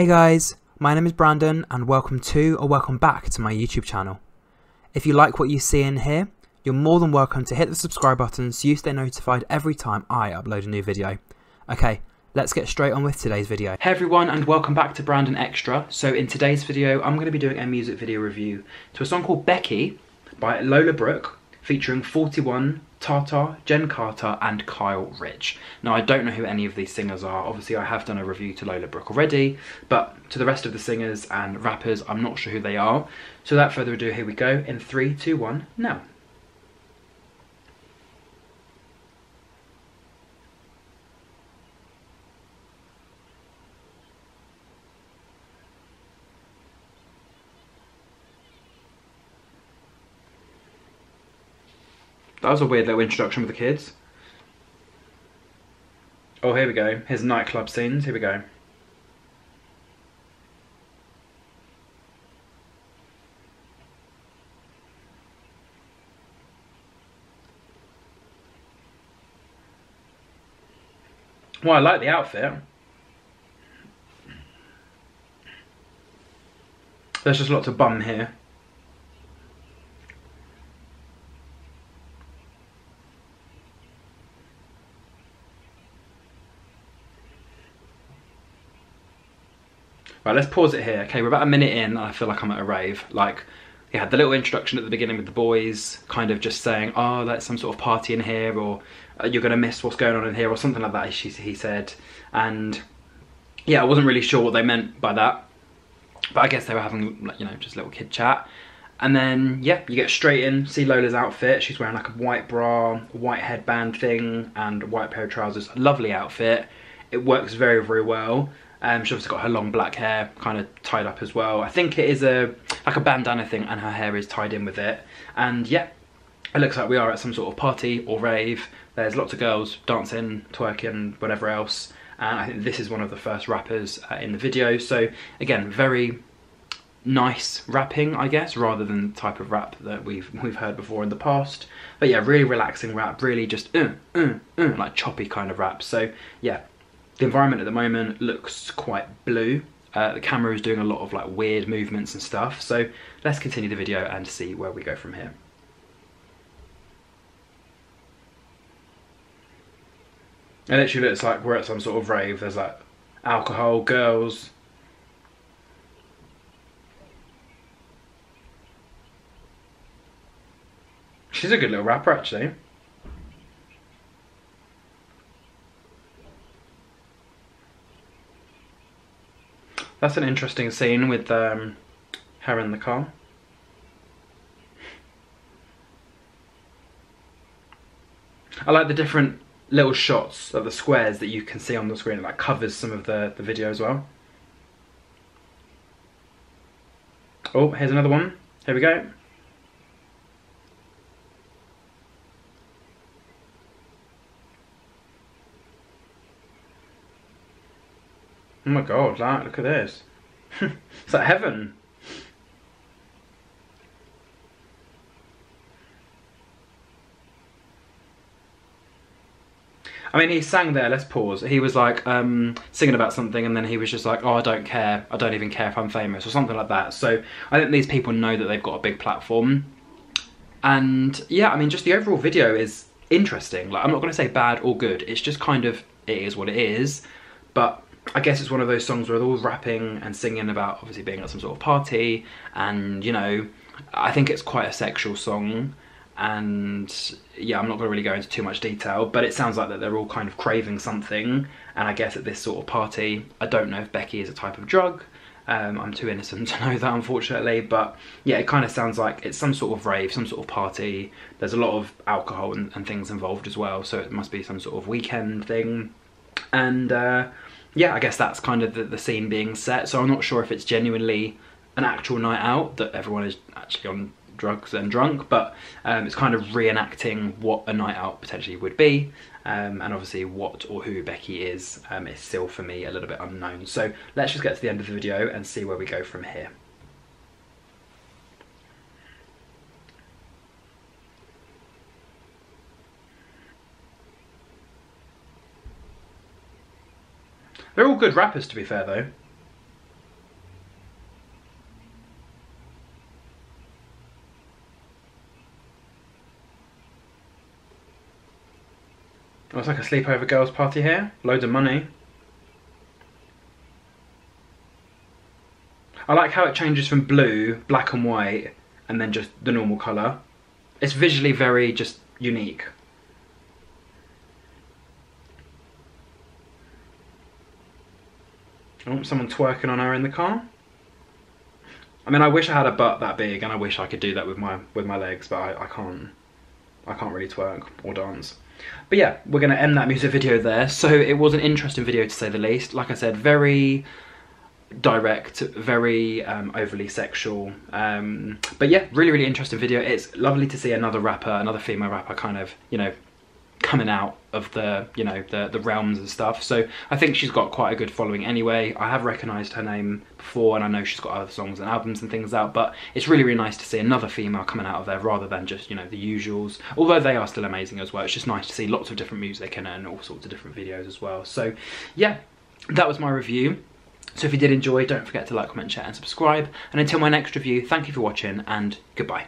Hey guys, my name is Brandon and welcome to or welcome back to my YouTube channel. If you like what you see in here, you're more than welcome to hit the subscribe button so you stay notified every time I upload a new video. Okay, let's get straight on with today's video. Hey everyone and welcome back to Brandon Extra. So in today's video I'm going to be doing a music video review to a song called Becky by Lola Brooke featuring 41, Tata, Jenn Carter and Kyle Richh. Now I don't know who any of these singers are, obviously I have done a review to Lola Brooke already, but to the rest of the singers and rappers I'm not sure who they are. So without further ado here we go in 3, 2, 1, now. That was a weird little introduction with the kids. Oh, here we go. Here's nightclub scenes. Here we go. Well, I like the outfit. There's just lots of bum here. Right, let's pause it here. Okay, we're about a minute in and I feel like I'm at a rave. Like, had the little introduction at the beginning with the boys, kind of just saying, oh, there's some sort of party in here, or uh, you're going to miss what's going on in here, or something like that, he said. And yeah, I wasn't really sure what they meant by that. But I guess they were having, you know, just little kid chat. And then, yeah, you get straight in, see Lola's outfit. She's wearing like a white bra, white headband thing, and a white pair of trousers. Lovely outfit. It works very, very well. Um, she's obviously got her long black hair kind of tied up as well. I think it is a like a bandana thing and her hair is tied in with it. And yeah, it looks like we are at some sort of party or rave. There's lots of girls dancing, twerking, whatever else. And I think this is one of the first rappers uh, in the video. So again, very nice rapping, I guess, rather than the type of rap that we've we've heard before in the past. But yeah, really relaxing rap, really just uh, uh, uh, like choppy kind of rap. So yeah, the environment at the moment looks quite blue. Uh, the camera is doing a lot of like weird movements and stuff. So let's continue the video and see where we go from here. It literally looks like we're at some sort of rave. There's like alcohol, girls. She's a good little rapper actually. That's an interesting scene with um, her in the car. I like the different little shots of the squares that you can see on the screen. It like covers some of the, the video as well. Oh, here's another one. Here we go. Oh my god, like, look at this. it's like heaven. I mean, he sang there, let's pause. He was like um, singing about something and then he was just like, oh, I don't care. I don't even care if I'm famous or something like that. So I think these people know that they've got a big platform. And yeah, I mean, just the overall video is interesting. Like, I'm not going to say bad or good. It's just kind of, it is what it is. But I guess it's one of those songs where they're all rapping and singing about obviously being at some sort of party and you know I think it's quite a sexual song and yeah I'm not going to really go into too much detail but it sounds like that they're all kind of craving something and I guess at this sort of party I don't know if Becky is a type of drug um, I'm too innocent to know that unfortunately but yeah it kind of sounds like it's some sort of rave some sort of party. There's a lot of alcohol and, and things involved as well so it must be some sort of weekend thing. And uh, yeah, I guess that's kind of the, the scene being set. So I'm not sure if it's genuinely an actual night out that everyone is actually on drugs and drunk, but um, it's kind of reenacting what a night out potentially would be. Um, and obviously what or who Becky is um, is still for me a little bit unknown. So let's just get to the end of the video and see where we go from here. They're all good rappers, to be fair, though. Oh, Looks like a sleepover girls party here. Loads of money. I like how it changes from blue, black and white, and then just the normal colour. It's visually very just unique. Oh, someone twerking on her in the car. I mean, I wish I had a butt that big, and I wish I could do that with my with my legs, but I, I can't. I can't really twerk or dance. But yeah, we're going to end that music video there. So it was an interesting video to say the least. Like I said, very direct, very um, overly sexual. Um, but yeah, really, really interesting video. It's lovely to see another rapper, another female rapper kind of, you know, coming out of the you know the the realms and stuff. So i think she's got quite a good following anyway. I have recognized her name before and i know she's got other songs and albums and things out but it's really really nice to see another female coming out of there rather than just you know the usuals. Although they are still amazing as well it's just nice to see lots of different music and, and all sorts of different videos as well. So yeah that was my review. So if you did enjoy don't forget to like comment share and subscribe. And until my next review thank you for watching and goodbye